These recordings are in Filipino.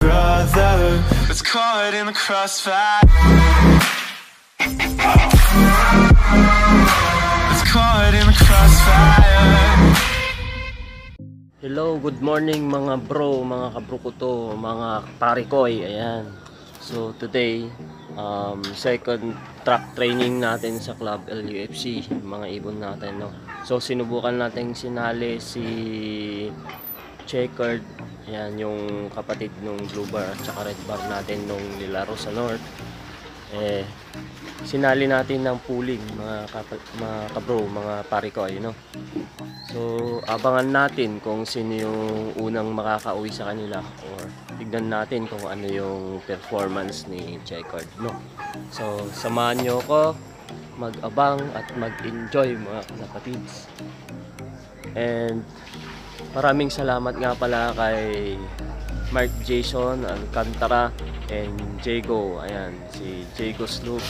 brother was caught in the crossfire. Was caught in the crossfire. Hello, good morning mga bro, mga kabro ko to, mga parikoy, ayan. So today, um, second track training natin sa Club LUFC, mga ibon natin, no. So sinubukan natin sinali si Checkered, ayan, yung kapatid nung Blue Bar at saka Red Bar natin nung nilaro sa North. Eh, sinali natin ng pooling, mga, kapa- mga kabro, mga parikoy, no. So, abangan natin kung sino yung unang makakauwi sa kanila or tignan natin kung ano yung performance ni Checkered, no? So, samahan nyo ko mag-abang at mag-enjoy mga kapatids. And maraming salamat nga pala kay Mark Jason Alcantara and Jago. Ayan, si Jago Sloop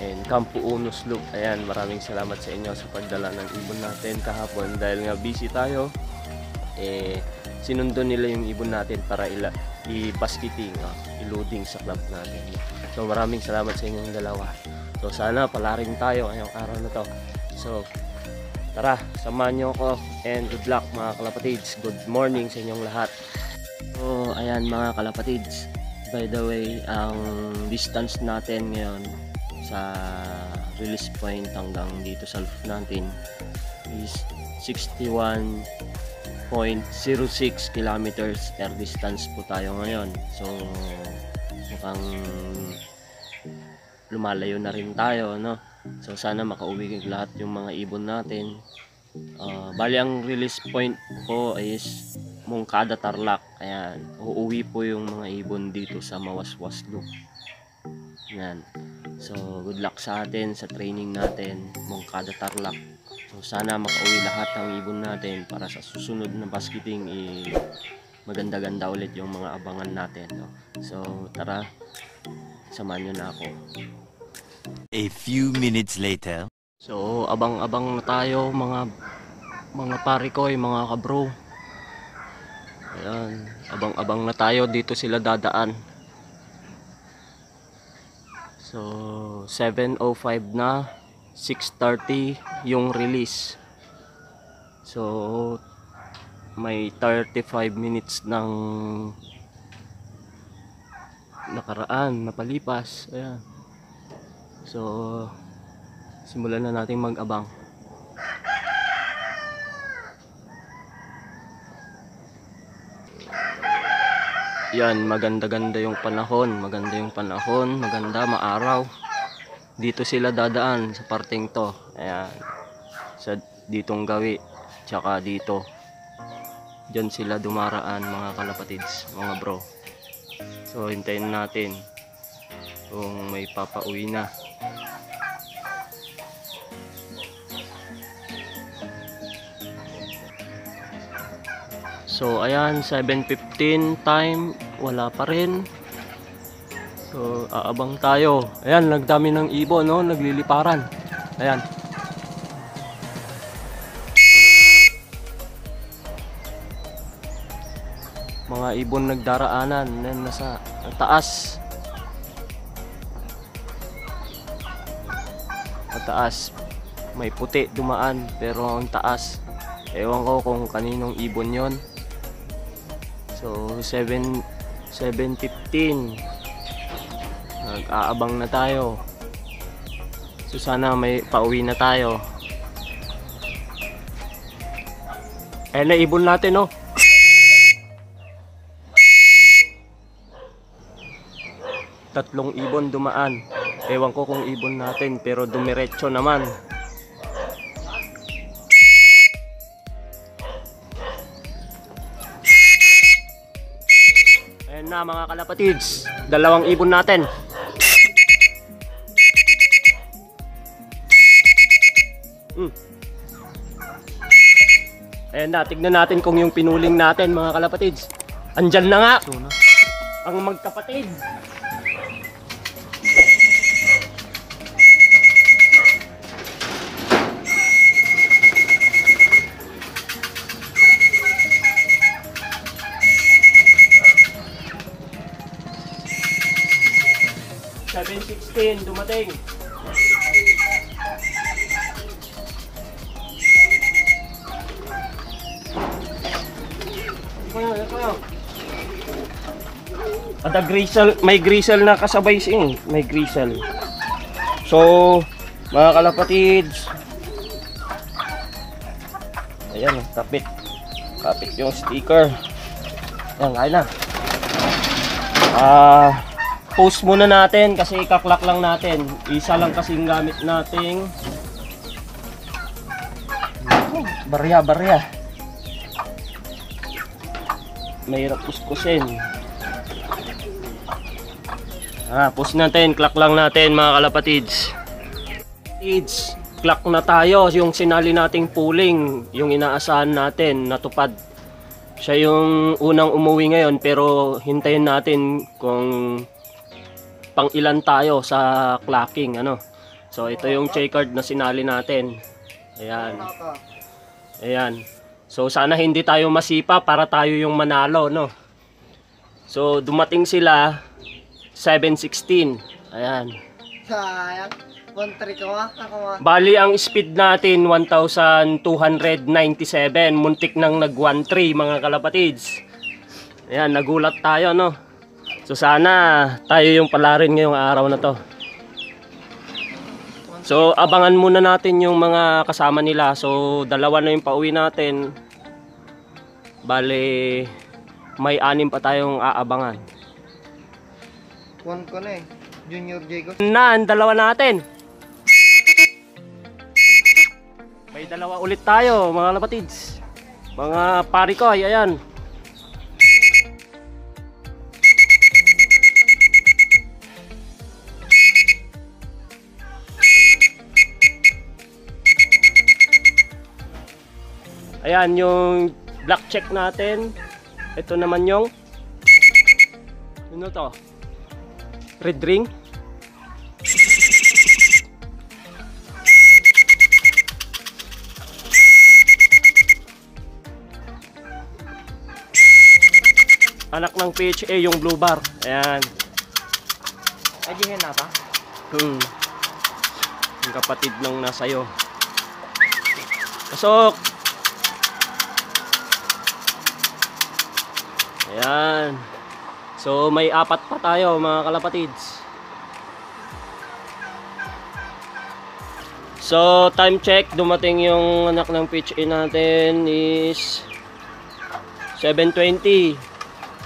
and Campo Uno Sloop. Ayan, maraming salamat sa inyo sa pagdala ng ibon natin kahapon dahil nga busy tayo. Eh, sinundo nila yung ibon natin para ila i-basketing, ah, i-loading sa club natin. So maraming salamat sa inyong dalawa. So sana palaring tayo ngayong araw na to. So tara, samahan nyo ako and good luck mga kalapatids. Good morning sa inyong lahat. So ayan mga kalapatids. By the way, ang distance natin ngayon sa release point hanggang dito sa roof natin is 61.06 kilometers air distance po tayo ngayon. So mukhang lumalayo na rin tayo, no? So sana makauwi lahat yung mga ibon natin. Uh, bali ang release point po is Mungkada Tarlac. Ayan, uuwi po yung mga ibon dito sa Mawaswas Loop. Yan. So, good luck sa atin sa training natin, Mungkada Tarlac. So, sana makauwi lahat ng ibon natin para sa susunod na basketing i maganda-ganda ulit yung mga abangan natin. No? So, tara, samahan nyo na ako. A few minutes later. So, abang-abang na tayo mga mga parikoy, mga kabro. Ayan, abang-abang na tayo dito sila dadaan. So, 7.05 na, 6.30 yung release. So, may 35 minutes ng nakaraan, napalipas. Ayan. So, simulan na natin mag-abang. Yan, maganda-ganda yung panahon, maganda yung panahon, maganda, maaraw. Dito sila dadaan sa parting to. Ayan. Sa ditong gawi, tsaka dito. Diyan sila dumaraan mga kalapatids, mga bro. So, hintayin natin kung may papauwi na. So ayan 7.15 time wala pa rin. So aabang tayo. Ayan nagdami ng ibon no? Nagliliparan. Ayan. Mga ibon nagdaraanan Ayan nasa taas. Ang taas May puti dumaan pero ang taas. Ewan ko kung kaninong ibon yon So 7 7:15 Nag-aabang na tayo. So sana may pauwi na tayo. Eh na ibon natin no. Tatlong ibon dumaan. Ewan ko kung ibon natin pero dumiretso naman. Na mga kalapatids, dalawang ibon natin. Mm. Ayan na, tignan natin kung yung pinuling natin mga kalapatids. Andyan na nga. Ang magkapatid. 716 dumating. Ada grisel, may grisel na kasabay eh. may grisel. So, mga kalapatids, ayan, kapit. Kapit yung sticker. Ayan, kaya na. Ah, post muna natin kasi ikaklak lang natin. Isa lang kasing gamit nating barya, barya. Mahirap kuskusin. Ah, post natin, clock lang natin mga kalapatids. Kids, clock na tayo. Yung sinali nating pooling, yung inaasahan natin, natupad. Siya yung unang umuwi ngayon pero hintayin natin kung pang ilan tayo sa clocking ano. So ito yung checkered na sinali natin. Ayan. Ayan. So sana hindi tayo masipa para tayo yung manalo no. So dumating sila 716. Ayan. Sayang. Ah. Ah. Bali ang speed natin 1297. Muntik nang nag 13 mga kalapatids. Ayan, nagulat tayo no. So sana tayo yung palarin ngayong araw na to. So abangan muna natin yung mga kasama nila. So dalawa na yung pauwi natin. Bali may anim pa tayong aabangan. One ko na eh. Junior Jago. Na, ang dalawa natin. May dalawa ulit tayo, mga lapatids. Mga pari ko, ay, ayan. Ayan, yung black check natin. Ito naman yung ano to? Red ring. Anak ng PHA yung blue bar. Ayan. Ajihin na pa? Hmm. Yung kapatid ng nasayo. Pasok! Ayan. So may apat pa tayo mga kalapatids. So time check, dumating yung anak ng PHA natin is 720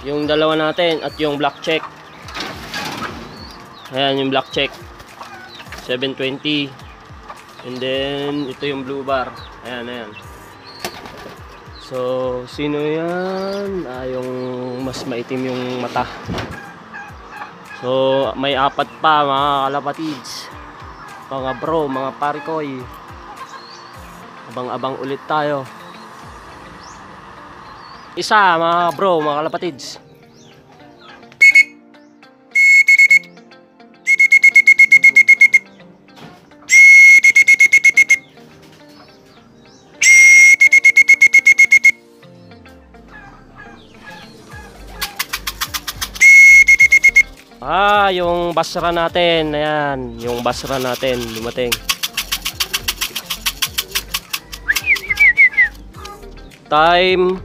yung dalawa natin at yung black check. Ayan yung black check. 720 and then ito yung blue bar. Ayan ayan so sino yan? Ah, yung mas maitim yung mata. So may apat pa mga kalapatids. Mga bro mga parikoy. Abang abang ulit tayo. Isa mga bro, mga kalapatids. Ah, yung basra natin. Ayan, yung basra natin. Dumating. Time.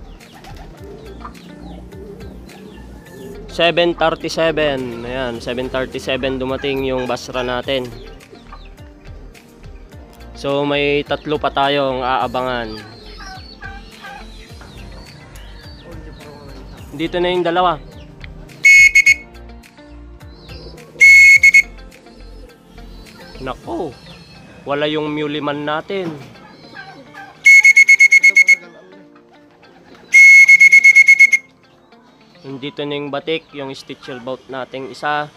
7.37 Ayan, 7.37 dumating yung basra natin. So may tatlo pa tayong aabangan. Dito na yung dalawa Nako Wala yung muliman natin Nandito na yung batik, yung stitchel bout nating isa.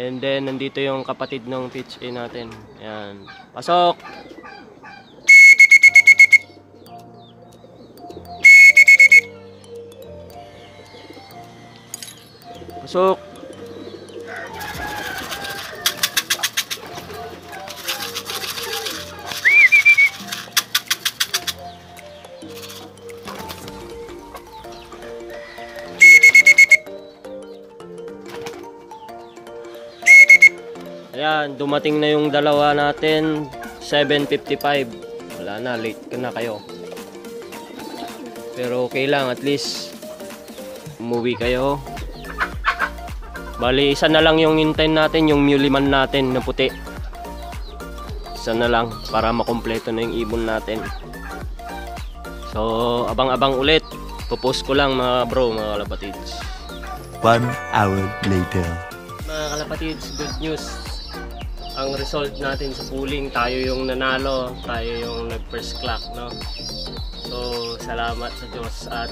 And then, nandito yung kapatid ng pitch A natin. Ayan. Pasok! Pasok! Ayan, dumating na yung dalawa natin. 7.55. Wala na, late ka na kayo. Pero okay lang, at least umuwi kayo. Bali, isa na lang yung hintayin natin, yung muliman natin na puti. Isa na lang para makompleto na yung ibon natin. So, abang-abang ulit. Pupost ko lang mga bro, mga kalapatids. One hour later. Mga kalapatids, good news. Ang result natin sa pooling, tayo yung nanalo, tayo yung nag first clock, no? So, salamat sa Diyos at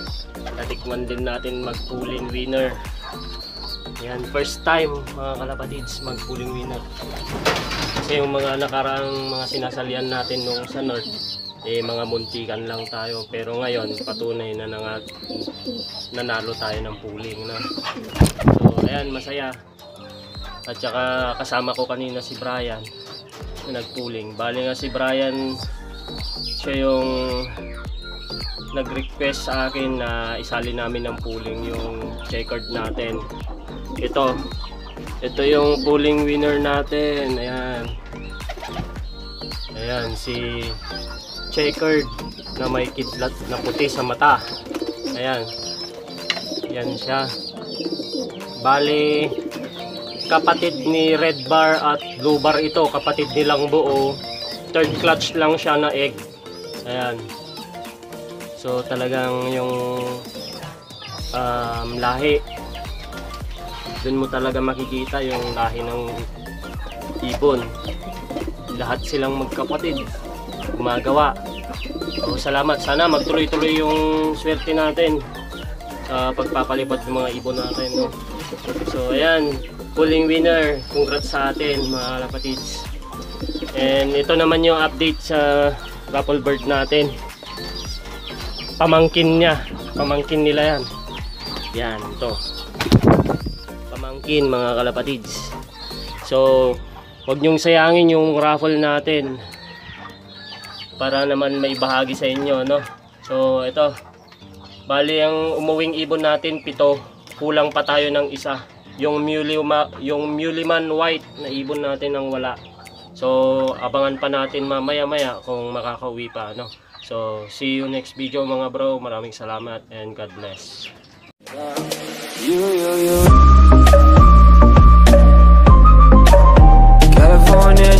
natikman din natin mag-pooling winner. Yan, first time mga kalapatids mag-pooling winner. Kasi yung mga nakaraang mga sinasalian natin nung sa North, eh mga muntikan lang tayo. Pero ngayon, patunay na na nga, nanalo tayo ng pooling. No? So, ayan, masaya. At saka kasama ko kanina si Brian na nag-pooling. Bali nga si Brian, siya yung nag-request sa akin na isali namin ng pooling yung checkered natin. Ito, ito yung pooling winner natin. Ayan. Ayan, si checkered na may kidlat na puti sa mata. Ayan. Yan siya. Bali, kapatid ni Red Bar at Blue Bar ito. Kapatid nilang buo. Third clutch lang siya na egg. Ayan. So talagang yung um, lahi dun mo talaga makikita yung lahi ng ibon. Lahat silang magkapatid gumagawa. So salamat. Sana magtuloy-tuloy yung swerte natin sa pagpapalipad ng mga ibon natin. No? So ayan, pulling winner. Congrats sa atin mga kapatids. And ito naman yung update sa raffle bird natin pamangkin niya. Pamangkin nila yan. Yan, ito. Pamangkin mga kalapatids. So, wag niyong sayangin yung raffle natin. Para naman may bahagi sa inyo, no? So, ito. Bali, ang umuwing ibon natin, pito. Kulang pa tayo ng isa. Yung Mulima, yung Muliman White na ibon natin ang wala. So, abangan pa natin mamaya-maya kung makakauwi pa, no? So, see you next video mga bro. Maraming salamat and God bless. California